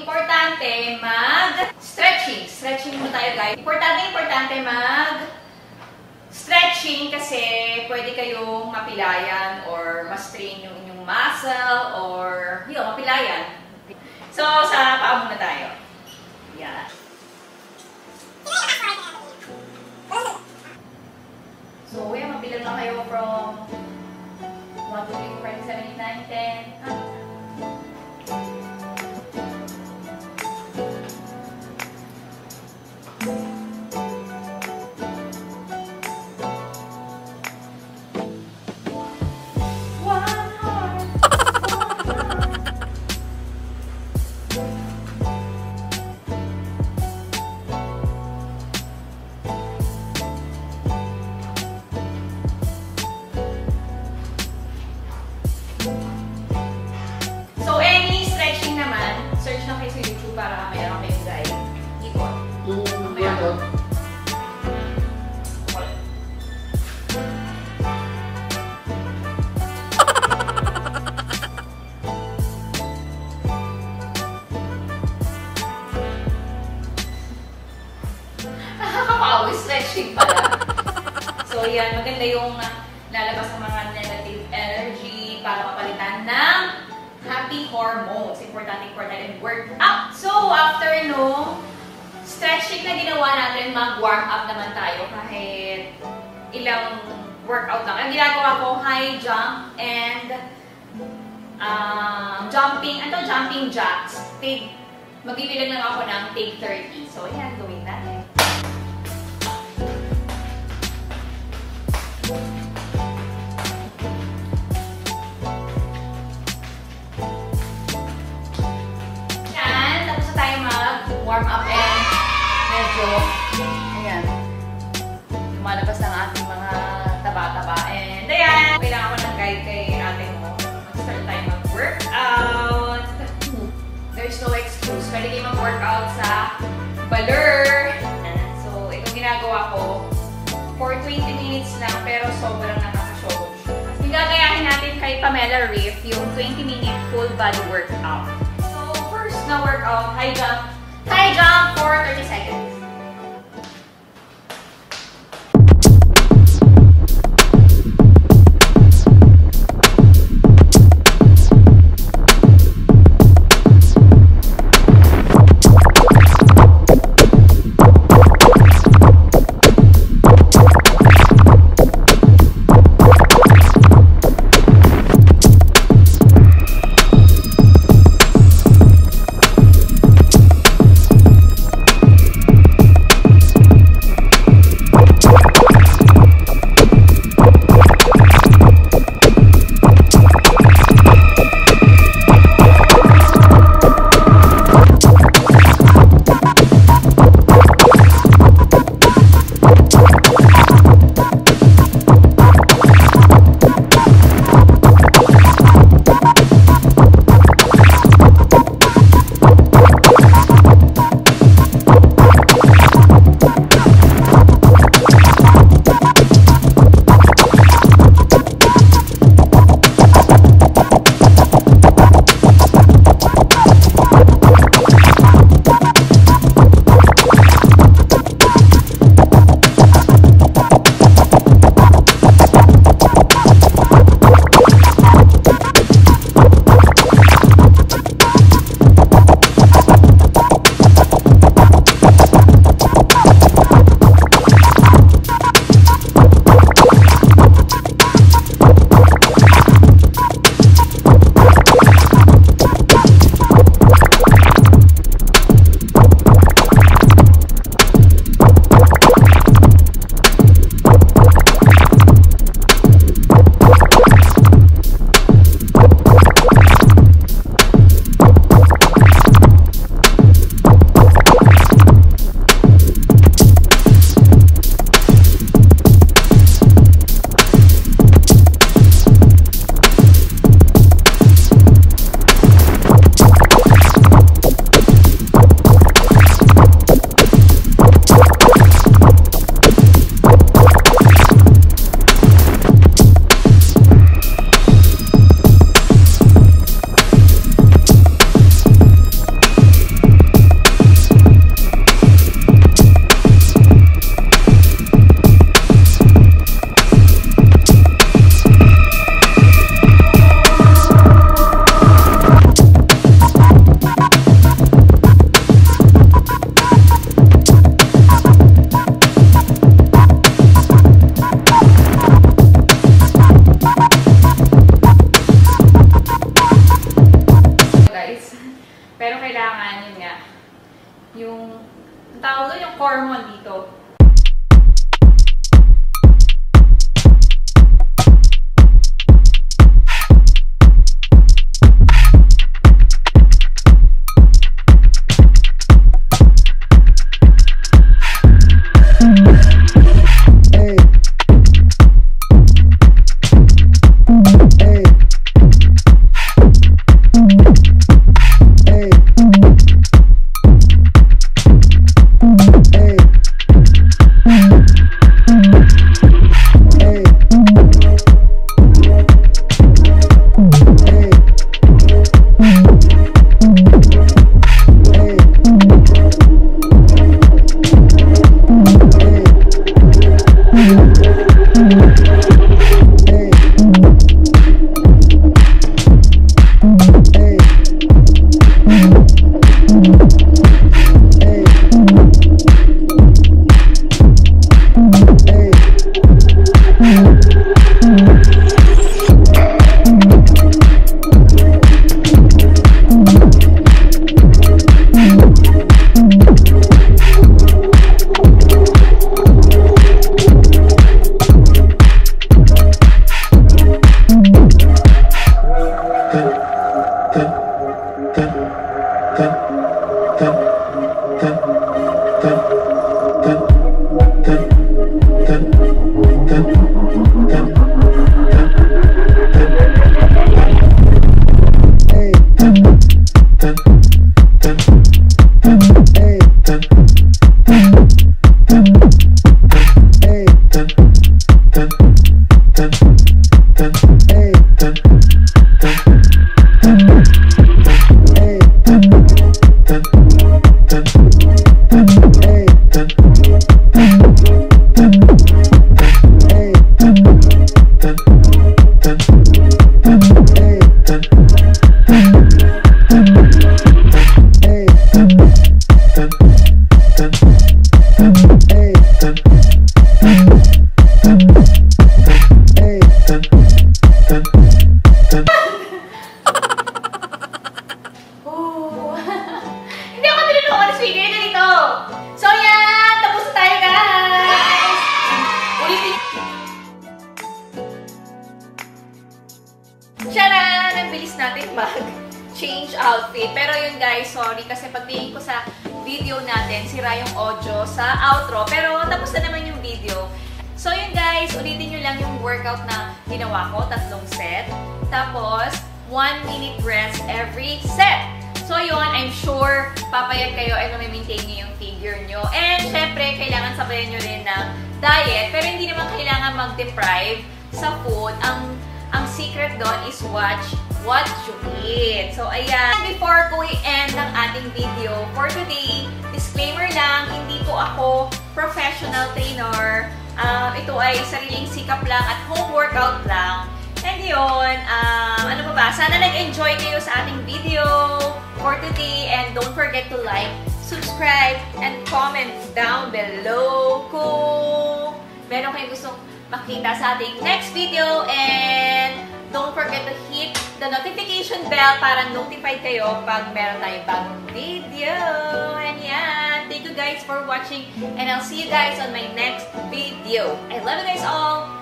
importante mag-stretching. Stretching mo tayo guys. Importante, importante mag-stretching kasi pwede kayong mapilayan or ma-strain yung inyong muscle or yun, mapilayan. Stretching pala. so, yan. Maganda yung uh, lalabas ng mga negative energy para mapalitan ng happy hormones. Importante, importante work out. So, after no stretching na ginawa natin, mag-warm up naman tayo kahit ilang workout lang. Ang ginagawa ko, high jump and um, jumping, ano jumping jacks. Take, magbibilang lang ako ng take 30. So, yan, gawin natin. Mag-warm up and medyo, ayan, lumalabas ng ating mga taba-taba. And ayan, kailangan ko ng guide kay ate mo. Mag-start tayo mag-workout. There's no excuse. Pwede kayo mag-workout sa baler. So, itong ginagawa ko, for 20 minutes lang, pero sobrang nakaka-show. Gagayahin natin kay Pamela Riff, yung 20-minute full body workout. So, first na workout, high jump. High jump for 30 seconds. Sorry. Kasi pagtingin ko sa video natin, sira yung audio sa outro. Pero tapos na naman yung video. So yun guys, ulitin nyo lang yung workout na ginawa ko, tatlong set. Tapos, 1 minute rest every set. So yun, I'm sure papayag kayo and mamimaintain nyo yung figure nyo. And syempre, kailangan sabayan nyo rin ng diet. Pero hindi naman kailangan mag-deprive sa food. Ang ang secret doon is watch what you eat. So ayan, before ko i-end ang ating video for today, disclaimer lang, hindi po ako professional trainer. Um, ito ay sariling sikap lang at home workout lang. And yun, um, ano pa ba? Sana nag-enjoy kayo sa ating video for today. And don't forget to like, subscribe, and comment down below kung meron kayong gustong makita sa ating next video. And don't forget to hit the notification bell para notified kayo pag meron tayong bagong video. And yan, thank you guys for watching. And I'll see you guys on my next video. I love you guys all.